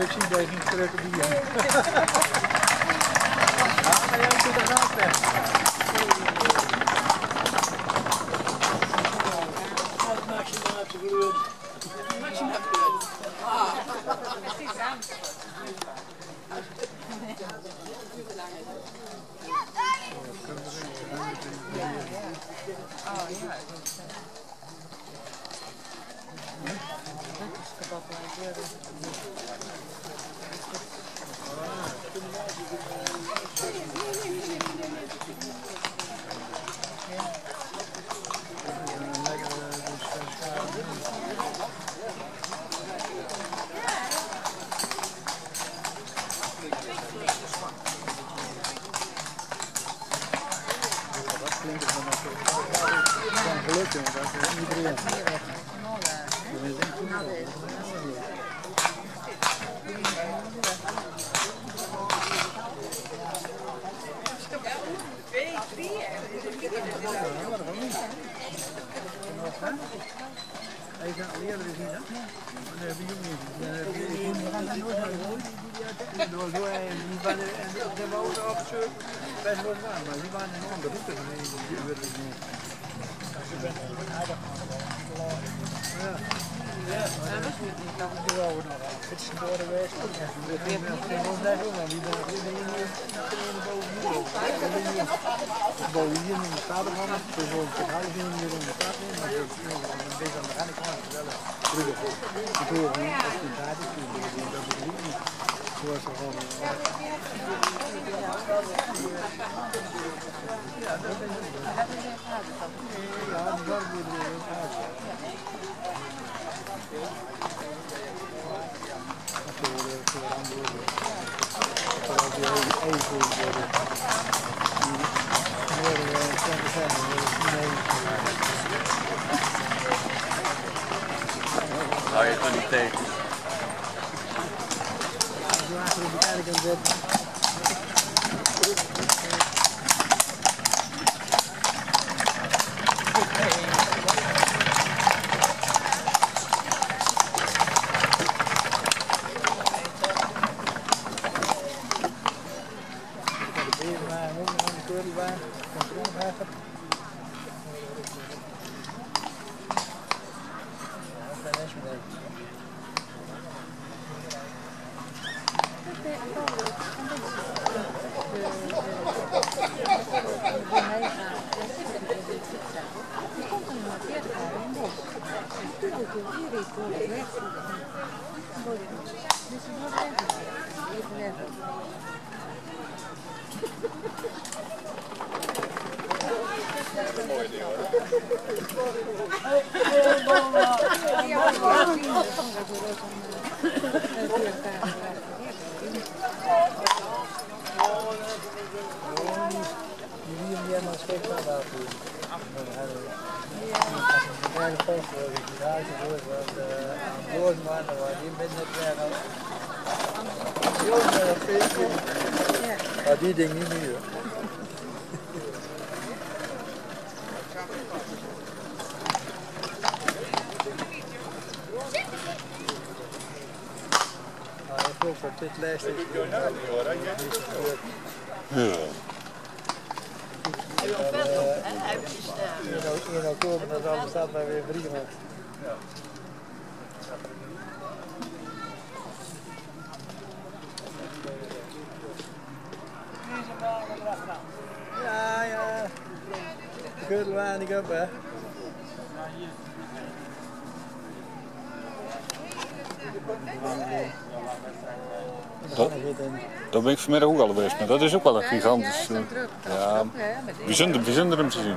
Ik zie dat je terug op die. Ja, maar jij doet er naast weg. Maximaal gebeurd. Maximaal gebeurd. Van geluk, jongen, dat is niet iedereen. Even al eerder gezien, hè? Nee, heb je ook niet. Nooit naar de Dat was zo, en die waren, en hebben ook opgezocht, best wel gedaan, maar die waren in een andere route geweest. Die het niet. Ja. Ja, dat is niet. Ik het nu over nog. Het is door de weg. We hebben geen onderweg, maar die ben ik in de boven hier. Boven hier in de stad van het. Dus het huis in hier in de stad in. Maar dat is een beetje aan de rand kant. Wel terug. Niet dat het daar is. Dat is niet. Zoals er gewoon. Ja, dat is het. Ja, die waren weer in het Sorry, it's only 그 휴일이 있고 그래서 했습니다. 뭐, 대신 협의해서 이분이 미안한 소리가 나고 Ja, die ding niet meer. Maar ik hoop dat dit lijst is. Ja. In, oktober dan zal de weer vrij gemaakt. Ja, ja. De geutel waren niet op, hè? Dat, daar ben ik vanmiddag ook al geweest, maar dat is ook wel een gigantisch. eh, ja, bijzonder, bijzonder om te zien.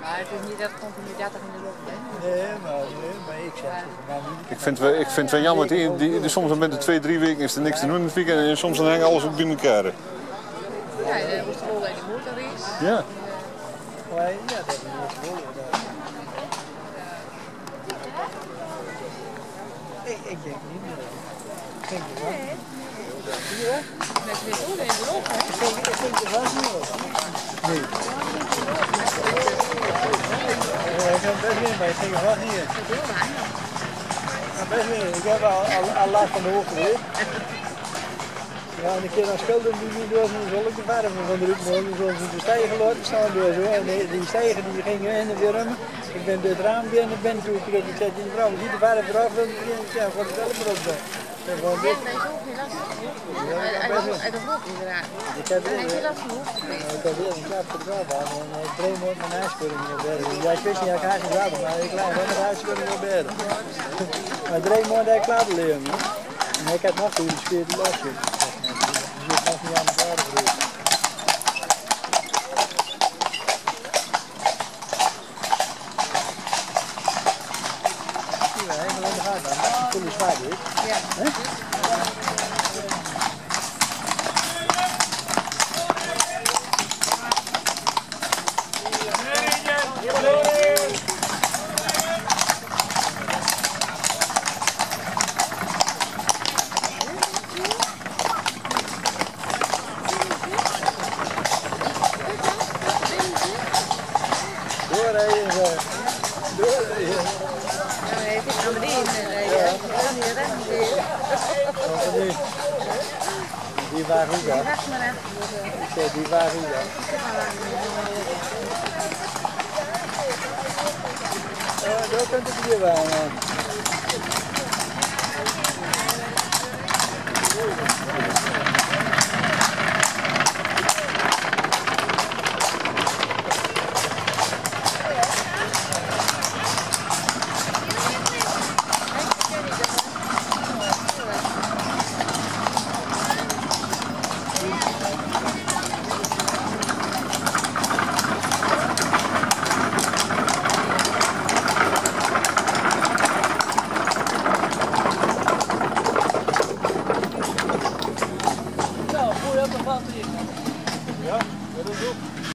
Maar het is niet dat het continu 30 in de lucht bent. Nee, maar, nee, maar ik zeg het. Maar niet. Ik vind, wel- ik vind het wel jammer, die, die, die, soms met de twee, drie weken is er niks te doen in het weekend en soms dan hangt alles ook bij elkaar. Ja, en dan moest de rol in de motor is. Ja. Ja, dat is zo. Ik, ik denk niet meer. Ik denk wel. Ik niet. Heb ik niet. Niet. Heb al, last van de hoogte weer. Ja, en een keer dan schulden die niet door zijn zulke verven van de roepmolen, zoals ze de stijgen laten staan door zo. En die, die stijgen die gingen in en weer om. Ik ben door het raam binnen, ben toe. Ik zei, die vrouw, ziet de verf eraf, dan ja, voor het. En van Geen last van de ik heb geen last van de ik heb een klap de aan en ik huiskuring op bedden. Ja, ik niet, ik ga geen graf, maar ik laat wel mijn huiskuring op bedden. Maar ik dreef nooit dat ik klaar leren. En ik heb nog toen los. Dus je zit nog niet aan elkaar geweest. Ja, helemaal in de gaten. Dat is een zwaar dit. Ja. Doorrijden zo. Doorrijden. Ja, hij zit naar beneden en hij kan niet recht weer. Wat nu? Die waren goed dan. Recht maar recht. Ik zei, die